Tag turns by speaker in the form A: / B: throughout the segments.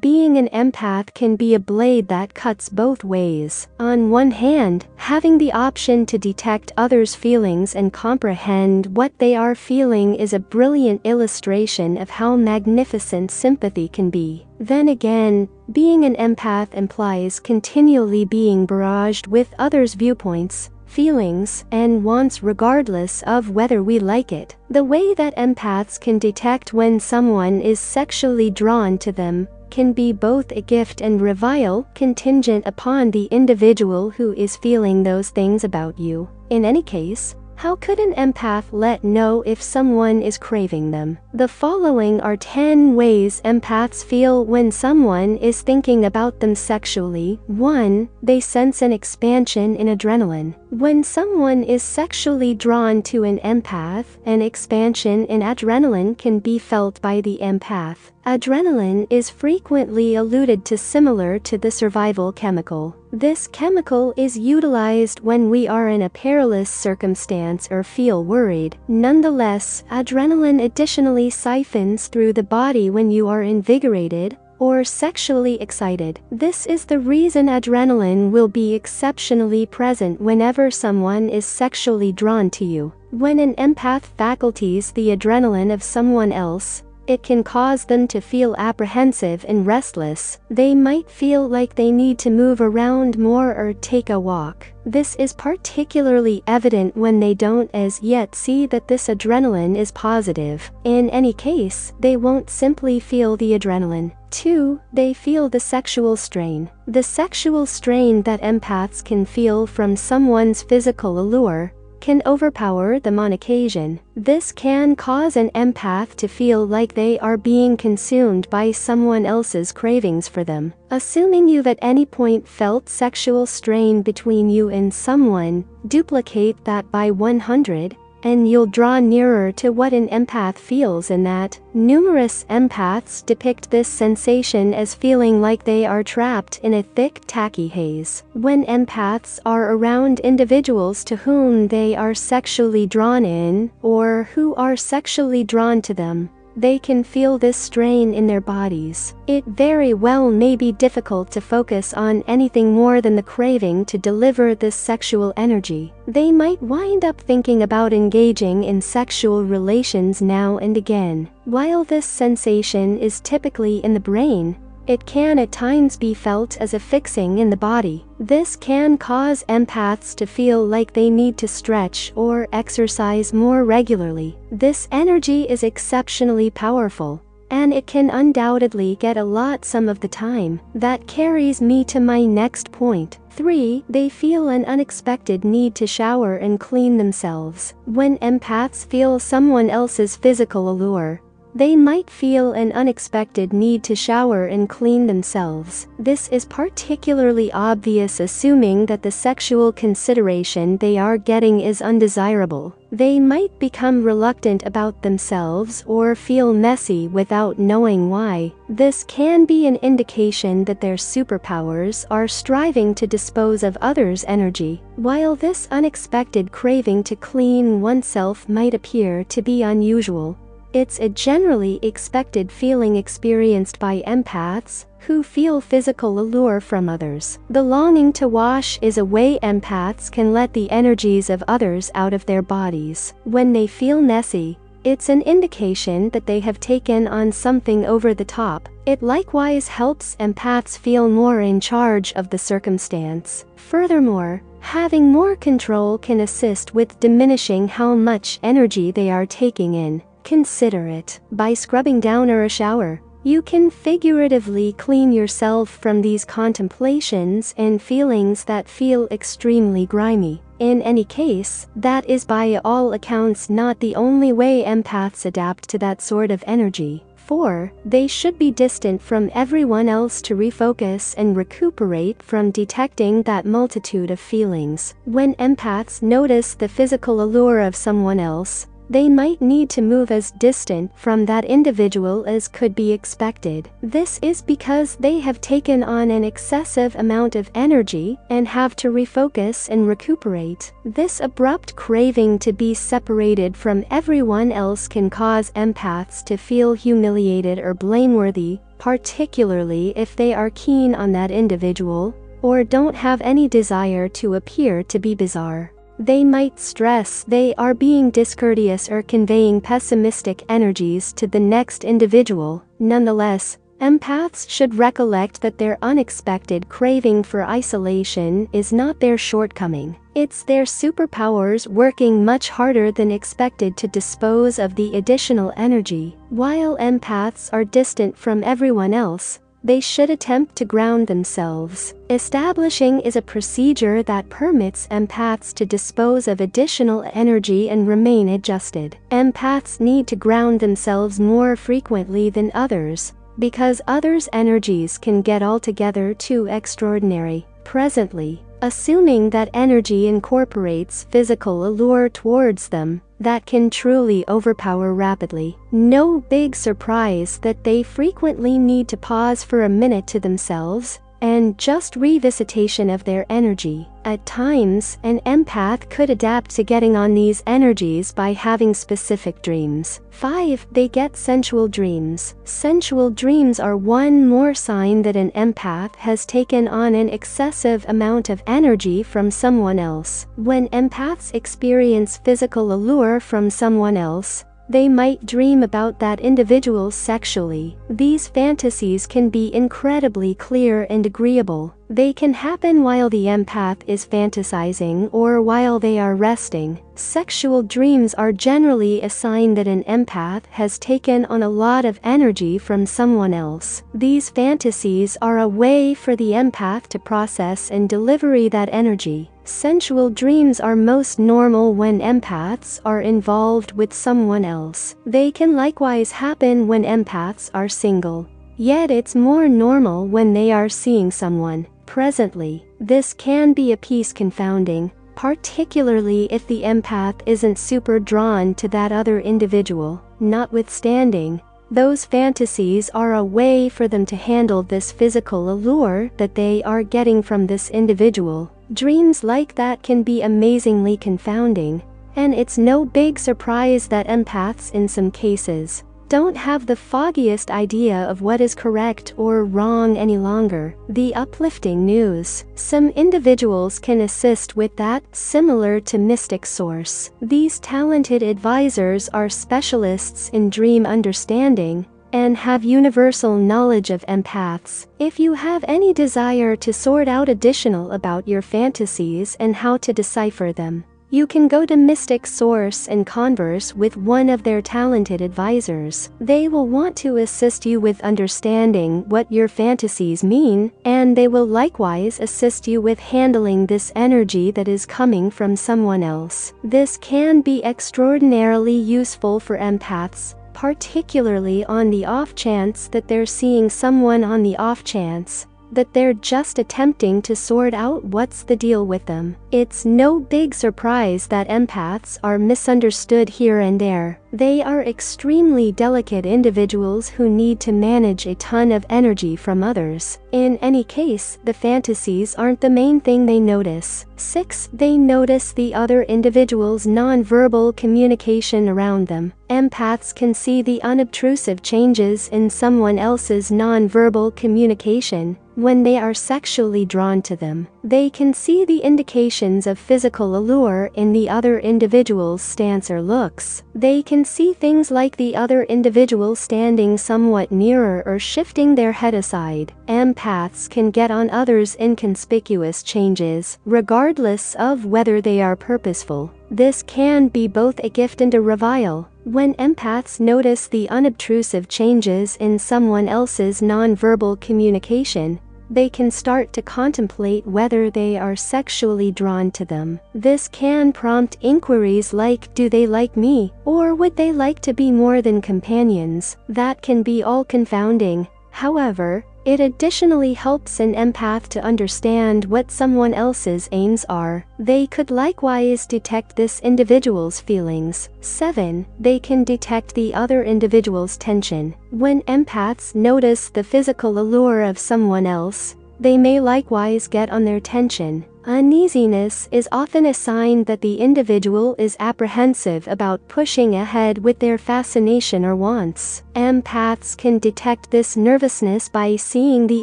A: being an empath can be a blade that cuts both ways. On one hand, having the option to detect others' feelings and comprehend what they are feeling is a brilliant illustration of how magnificent sympathy can be. Then again, being an empath implies continually being barraged with others' viewpoints, feelings, and wants regardless of whether we like it. The way that empaths can detect when someone is sexually drawn to them can be both a gift and revile, contingent upon the individual who is feeling those things about you. In any case, how could an empath let know if someone is craving them? The following are 10 ways empaths feel when someone is thinking about them sexually. 1. They sense an expansion in adrenaline. When someone is sexually drawn to an empath, an expansion in adrenaline can be felt by the empath. Adrenaline is frequently alluded to similar to the survival chemical. This chemical is utilized when we are in a perilous circumstance or feel worried. Nonetheless, adrenaline additionally siphons through the body when you are invigorated, or sexually excited. This is the reason adrenaline will be exceptionally present whenever someone is sexually drawn to you. When an empath faculties the adrenaline of someone else, it can cause them to feel apprehensive and restless. They might feel like they need to move around more or take a walk. This is particularly evident when they don't as yet see that this adrenaline is positive. In any case, they won't simply feel the adrenaline. 2. They feel the sexual strain. The sexual strain that empaths can feel from someone's physical allure, can overpower them on occasion. This can cause an empath to feel like they are being consumed by someone else's cravings for them. Assuming you've at any point felt sexual strain between you and someone, duplicate that by 100 and you'll draw nearer to what an empath feels in that. Numerous empaths depict this sensation as feeling like they are trapped in a thick, tacky haze. When empaths are around individuals to whom they are sexually drawn in, or who are sexually drawn to them, they can feel this strain in their bodies. It very well may be difficult to focus on anything more than the craving to deliver this sexual energy. They might wind up thinking about engaging in sexual relations now and again. While this sensation is typically in the brain, it can at times be felt as a fixing in the body. This can cause empaths to feel like they need to stretch or exercise more regularly. This energy is exceptionally powerful, and it can undoubtedly get a lot some of the time. That carries me to my next point. 3. They feel an unexpected need to shower and clean themselves. When empaths feel someone else's physical allure, they might feel an unexpected need to shower and clean themselves. This is particularly obvious assuming that the sexual consideration they are getting is undesirable. They might become reluctant about themselves or feel messy without knowing why. This can be an indication that their superpowers are striving to dispose of others' energy. While this unexpected craving to clean oneself might appear to be unusual, it's a generally expected feeling experienced by empaths who feel physical allure from others. The longing to wash is a way empaths can let the energies of others out of their bodies. When they feel messy, it's an indication that they have taken on something over the top. It likewise helps empaths feel more in charge of the circumstance. Furthermore, having more control can assist with diminishing how much energy they are taking in. Consider it. By scrubbing down or a shower, you can figuratively clean yourself from these contemplations and feelings that feel extremely grimy. In any case, that is by all accounts not the only way empaths adapt to that sort of energy. 4. They should be distant from everyone else to refocus and recuperate from detecting that multitude of feelings. When empaths notice the physical allure of someone else, they might need to move as distant from that individual as could be expected. This is because they have taken on an excessive amount of energy and have to refocus and recuperate. This abrupt craving to be separated from everyone else can cause empaths to feel humiliated or blameworthy, particularly if they are keen on that individual or don't have any desire to appear to be bizarre. They might stress they are being discourteous or conveying pessimistic energies to the next individual. Nonetheless, empaths should recollect that their unexpected craving for isolation is not their shortcoming. It's their superpowers working much harder than expected to dispose of the additional energy. While empaths are distant from everyone else, they should attempt to ground themselves. Establishing is a procedure that permits empaths to dispose of additional energy and remain adjusted. Empaths need to ground themselves more frequently than others, because others' energies can get altogether too extraordinary. Presently, assuming that energy incorporates physical allure towards them, that can truly overpower rapidly. No big surprise that they frequently need to pause for a minute to themselves, and just revisitation of their energy. At times, an empath could adapt to getting on these energies by having specific dreams. 5. They get sensual dreams. Sensual dreams are one more sign that an empath has taken on an excessive amount of energy from someone else. When empaths experience physical allure from someone else, they might dream about that individual sexually. These fantasies can be incredibly clear and agreeable. They can happen while the empath is fantasizing or while they are resting. Sexual dreams are generally a sign that an empath has taken on a lot of energy from someone else. These fantasies are a way for the empath to process and deliver that energy. Sensual dreams are most normal when empaths are involved with someone else. They can likewise happen when empaths are single. Yet it's more normal when they are seeing someone. Presently, this can be a piece confounding, particularly if the empath isn't super drawn to that other individual. Notwithstanding, those fantasies are a way for them to handle this physical allure that they are getting from this individual. Dreams like that can be amazingly confounding, and it's no big surprise that empaths in some cases don't have the foggiest idea of what is correct or wrong any longer. The uplifting news. Some individuals can assist with that, similar to Mystic Source. These talented advisors are specialists in dream understanding and have universal knowledge of empaths. If you have any desire to sort out additional about your fantasies and how to decipher them, you can go to Mystic Source and converse with one of their talented advisors. They will want to assist you with understanding what your fantasies mean, and they will likewise assist you with handling this energy that is coming from someone else. This can be extraordinarily useful for empaths, particularly on the off chance that they're seeing someone on the off chance that they're just attempting to sort out what's the deal with them. It's no big surprise that empaths are misunderstood here and there. They are extremely delicate individuals who need to manage a ton of energy from others. In any case, the fantasies aren't the main thing they notice. 6. They notice the other individual's nonverbal communication around them. Empaths can see the unobtrusive changes in someone else's nonverbal communication when they are sexually drawn to them. They can see the indications of physical allure in the other individual's stance or looks. They can see things like the other individual standing somewhat nearer or shifting their head aside. Empaths can get on others' inconspicuous changes, regardless of whether they are purposeful. This can be both a gift and a revile. When empaths notice the unobtrusive changes in someone else's nonverbal communication, they can start to contemplate whether they are sexually drawn to them. This can prompt inquiries like do they like me, or would they like to be more than companions? That can be all confounding. However, It additionally helps an empath to understand what someone else's aims are. They could likewise detect this individual's feelings. 7. They can detect the other individual's tension. When empaths notice the physical allure of someone else, they may likewise get on their tension. Uneasiness is often a sign that the individual is apprehensive about pushing ahead with their fascination or wants. Empaths can detect this nervousness by seeing the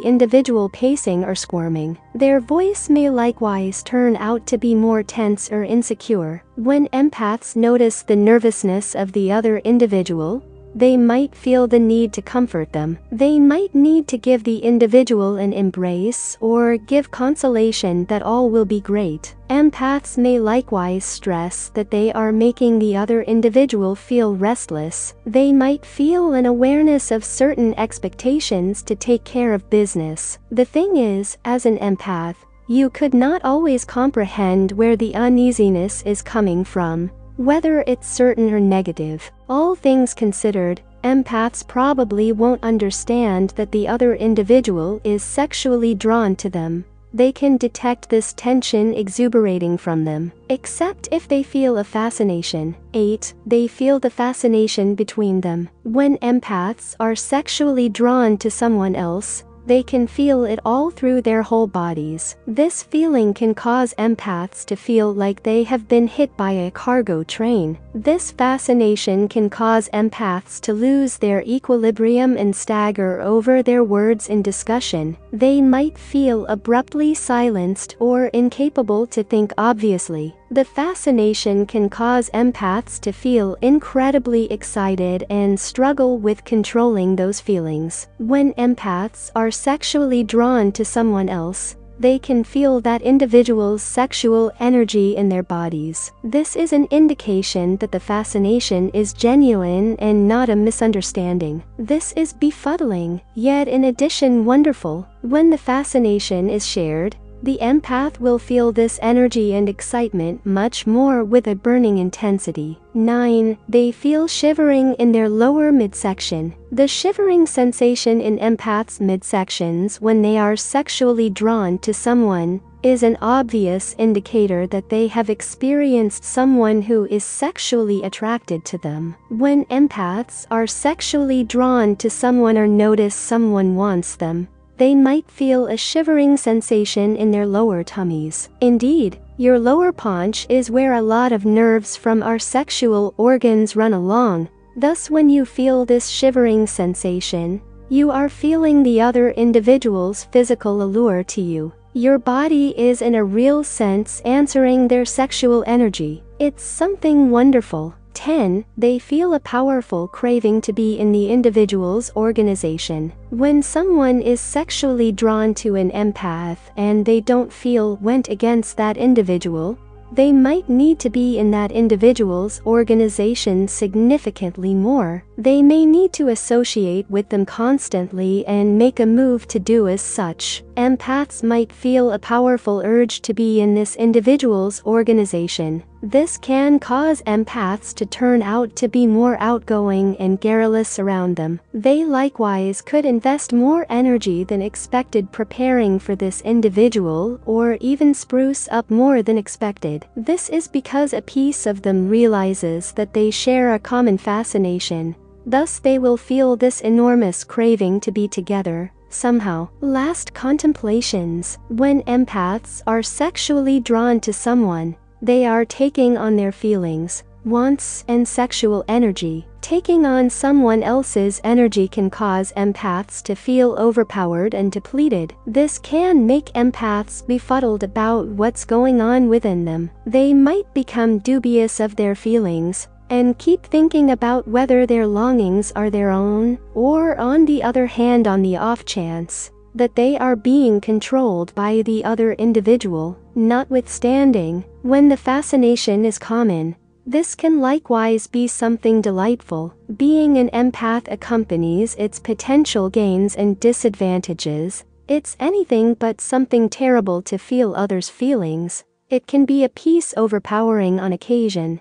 A: individual pacing or squirming. Their voice may likewise turn out to be more tense or insecure. When empaths notice the nervousness of the other individual, they might feel the need to comfort them. They might need to give the individual an embrace or give consolation that all will be great. Empaths may likewise stress that they are making the other individual feel restless. They might feel an awareness of certain expectations to take care of business. The thing is, as an empath, you could not always comprehend where the uneasiness is coming from whether it's certain or negative. All things considered, empaths probably won't understand that the other individual is sexually drawn to them. They can detect this tension exuberating from them, except if they feel a fascination. 8. They feel the fascination between them. When empaths are sexually drawn to someone else, they can feel it all through their whole bodies. This feeling can cause empaths to feel like they have been hit by a cargo train. This fascination can cause empaths to lose their equilibrium and stagger over their words in discussion. They might feel abruptly silenced or incapable to think obviously. The fascination can cause empaths to feel incredibly excited and struggle with controlling those feelings. When empaths are sexually drawn to someone else, they can feel that individual's sexual energy in their bodies. This is an indication that the fascination is genuine and not a misunderstanding. This is befuddling, yet in addition wonderful. When the fascination is shared, the empath will feel this energy and excitement much more with a burning intensity. 9. They feel shivering in their lower midsection. The shivering sensation in empaths' midsections when they are sexually drawn to someone is an obvious indicator that they have experienced someone who is sexually attracted to them. When empaths are sexually drawn to someone or notice someone wants them, they might feel a shivering sensation in their lower tummies. Indeed, your lower paunch is where a lot of nerves from our sexual organs run along. Thus, when you feel this shivering sensation, you are feeling the other individual's physical allure to you. Your body is in a real sense answering their sexual energy. It's something wonderful. 10. They feel a powerful craving to be in the individual's organization. When someone is sexually drawn to an empath and they don't feel went against that individual, they might need to be in that individual's organization significantly more. They may need to associate with them constantly and make a move to do as such. Empaths might feel a powerful urge to be in this individual's organization. This can cause empaths to turn out to be more outgoing and garrulous around them. They likewise could invest more energy than expected preparing for this individual or even spruce up more than expected. This is because a piece of them realizes that they share a common fascination. Thus they will feel this enormous craving to be together somehow. Last contemplations. When empaths are sexually drawn to someone, they are taking on their feelings, wants, and sexual energy. Taking on someone else's energy can cause empaths to feel overpowered and depleted. This can make empaths befuddled about what's going on within them. They might become dubious of their feelings, and keep thinking about whether their longings are their own, or on the other hand on the off chance that they are being controlled by the other individual. Notwithstanding, when the fascination is common, this can likewise be something delightful. Being an empath accompanies its potential gains and disadvantages. It's anything but something terrible to feel others' feelings. It can be a piece overpowering on occasion.